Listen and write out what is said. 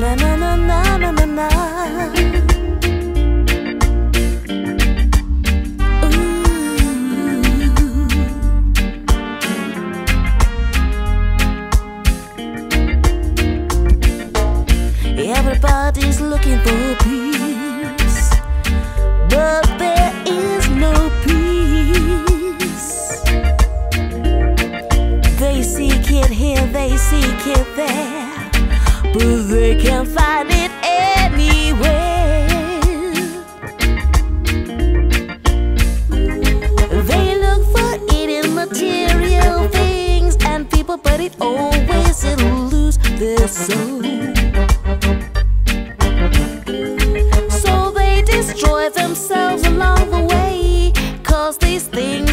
Na na na na na na na. Ooh. Everybody's looking for peace, but there is no peace. They seek it here, they seek it there, but they can't find it anywhere. They look for it in material things and people, but it always eludes their soul. So they destroy themselves along the way, cause these things.